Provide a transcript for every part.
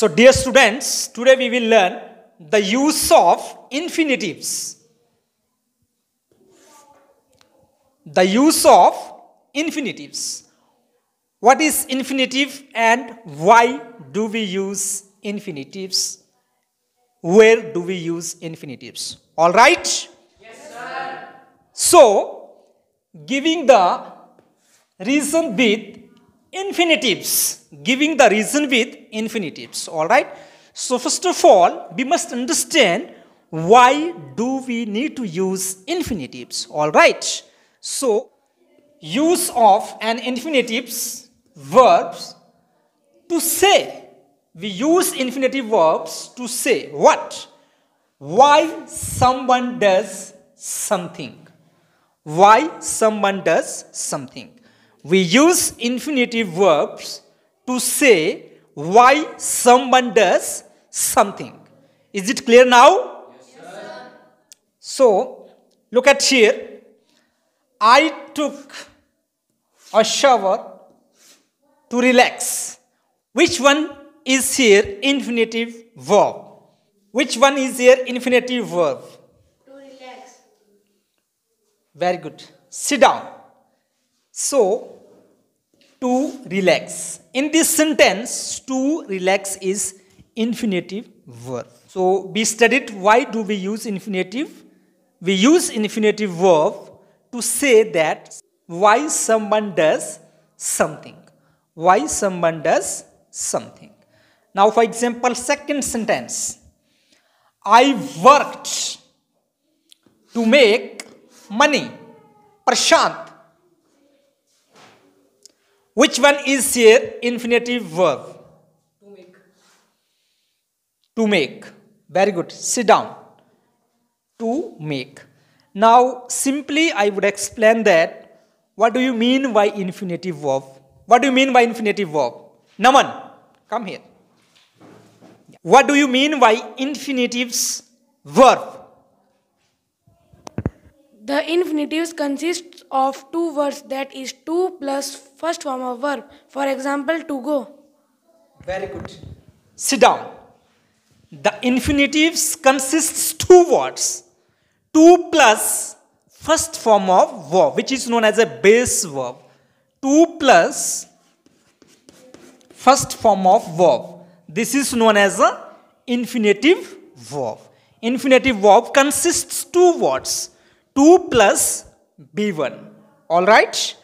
So, dear students, today we will learn the use of infinitives. The use of infinitives. What is infinitive and why do we use infinitives? Where do we use infinitives? All right? Yes, sir. So, giving the reason with infinitives giving the reason with infinitives all right so first of all we must understand why do we need to use infinitives all right so use of an infinitives verbs to say. We use infinitive verbs to say what? Why someone does something. Why someone does something we use infinitive verbs to say why someone does something. Is it clear now? Yes, so, look at here. I took a shower to relax. Which one is here infinitive verb? Which one is here infinitive verb? To relax. Very good. Sit down. So, to relax. In this sentence, to relax is infinitive verb. So, we studied why do we use infinitive? We use infinitive verb to say that why someone does something. Why someone does something. Now, for example, second sentence. I worked to make money. Prashant which one is here infinitive verb? To make. To make. Very good. Sit down. To make. Now, simply I would explain that what do you mean by infinitive verb? What do you mean by infinitive verb? Naman, come here. What do you mean by infinitives verb? The infinitives consists of two words that is to plus first form of verb. For example, to go. Very good. Sit down. The infinitives consists two words. To plus first form of verb which is known as a base verb. To plus first form of verb. This is known as a infinitive verb. Infinitive verb consists two words 2 plus b1 all right?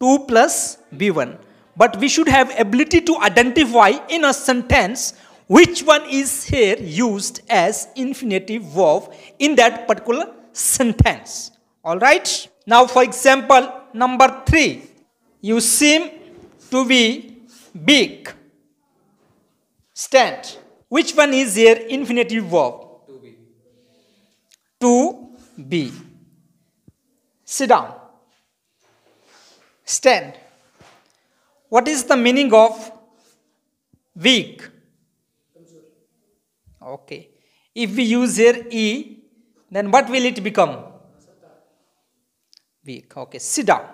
2 plus b1 but we should have ability to identify in a sentence which one is here used as infinitive verb in that particular sentence. All right? Now for example number 3 you seem to be big. Stand. Which one is here infinitive verb? To be. To be Sit down. Stand. What is the meaning of weak? Okay. If we use here E, then what will it become? Weak. Okay. Sit down.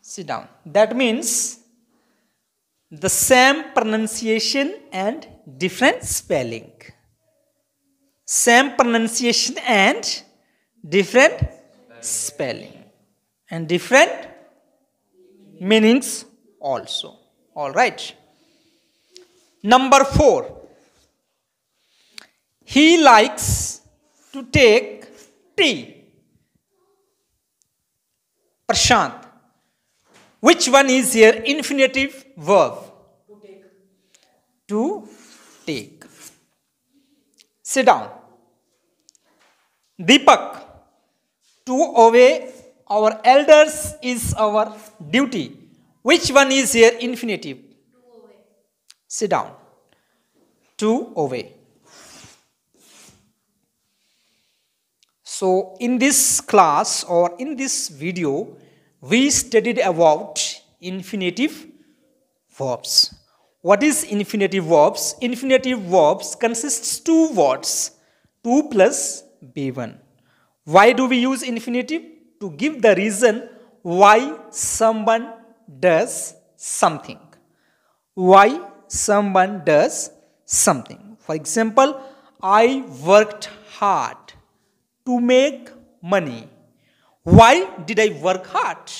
Sit down. That means the same pronunciation and different spelling. Same pronunciation and different spelling. And different meanings also. All right. Number 4 he likes to take tea. Prashant. Which one is here infinitive verb? To take to take. Sit down. Deepak to obey our elders is our duty. Which one is here infinitive? Sit down. To obey. So, in this class or in this video, we studied about infinitive verbs. What is infinitive verbs? Infinitive verbs consists two words, 2 plus B1. Why do we use infinitive? To give the reason why someone does something. Why someone does something. For example, I worked hard to make money. Why did I work hard?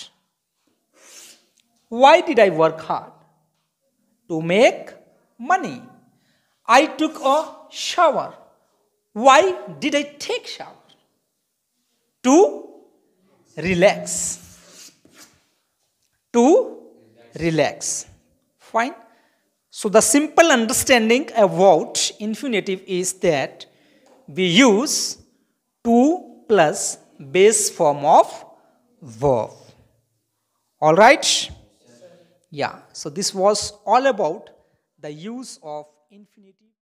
Why did I work hard? To make money. I took a shower. Why did I take shower? To relax. To relax. Fine. So the simple understanding about infinitive is that we use to plus base form of verb. All right? Yeah. So this was all about the use of infinitive.